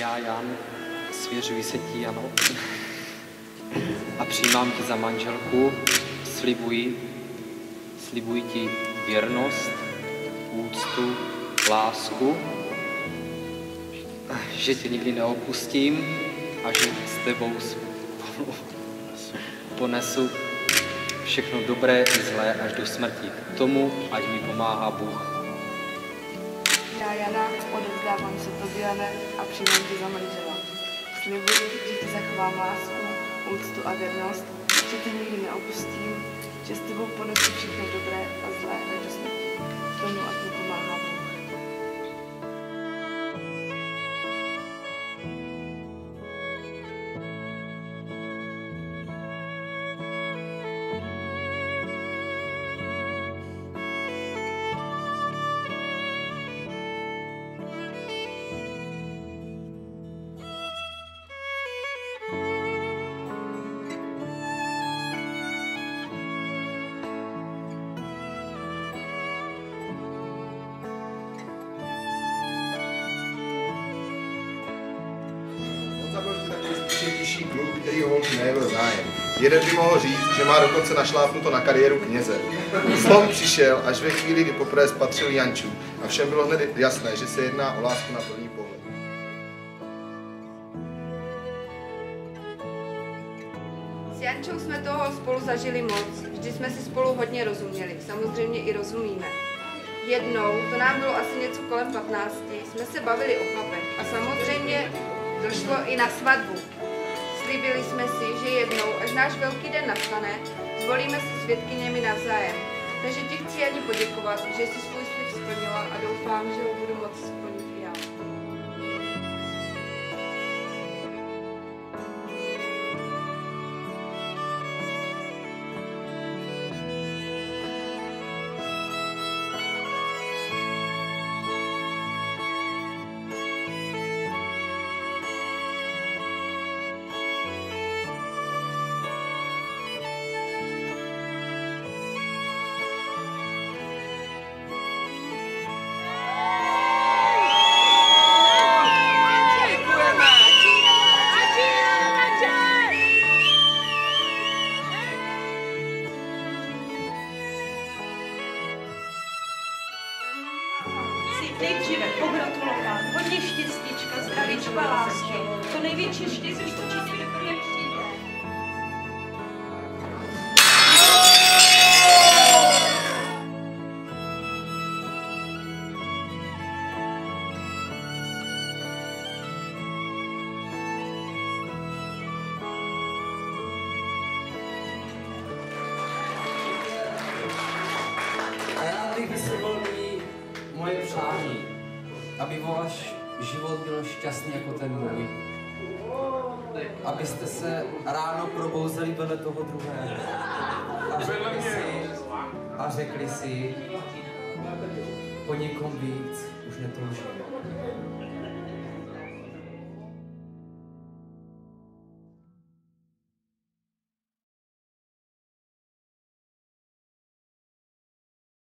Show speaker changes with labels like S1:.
S1: Já, Jan, svěřuji se ti, Jano, a přijímám tě za manželku, slibuji, slibuji ti věrnost, úctu, lásku, že tě nikdy neopustím a že s tebou ponesu všechno dobré i zlé až do smrti. K tomu, ať mi pomáhá Bůh.
S2: Já, Jana, odevzdávám se tobě, Jane, a přijímám tě za manžela. Slibuji, že ti zachovám lásku, úctu a věrnost, že tě nikdy neopustím, že s tebou ponesu všechno dobré a zlé až
S3: Spíše kluk, který ho nejel zájem. Jeden by mohl říct, že má dokonce našlápnuto na kariéru kněze. Zlom přišel až ve chvíli, kdy poprvé spatřil Janču a všem bylo hned jasné, že se jedná o lásku na první pohled.
S4: S Jančou jsme toho spolu zažili moc. Vždy jsme si spolu hodně rozuměli. Samozřejmě i rozumíme. Jednou, to nám bylo asi něco kolem 15, jsme se bavili o chlapech. A samozřejmě došlo i na svatbu. Slíbili jsme si, že jednou, až náš velký den nastane, zvolíme si svědkyněmi navzájem. Takže ti chci ani poděkovat, že jsi svůj slib splnila a doufám, že ho budu moct splnit i já.
S5: Nejdříve pogratulovat, hodně štěstíčka, zdravíčka, lásky. To největší štěstí,
S6: přání, aby váš život byl šťastný jako ten můj. Abyste se ráno probouzeli vedle toho druhého. A řekli si, a řekli si, po někom víc už netoužím.